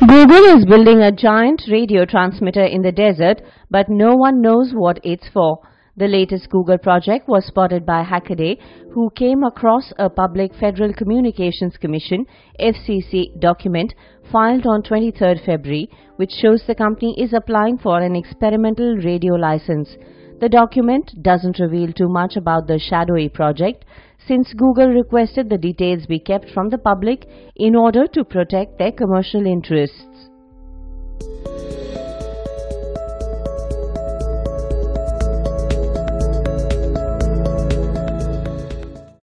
Google is building a giant radio transmitter in the desert, but no one knows what it's for. The latest Google project was spotted by Hackaday, who came across a Public Federal Communications Commission FCC document filed on 23 February, which shows the company is applying for an experimental radio license. The document doesn't reveal too much about the shadowy project since Google requested the details be kept from the public in order to protect their commercial interests.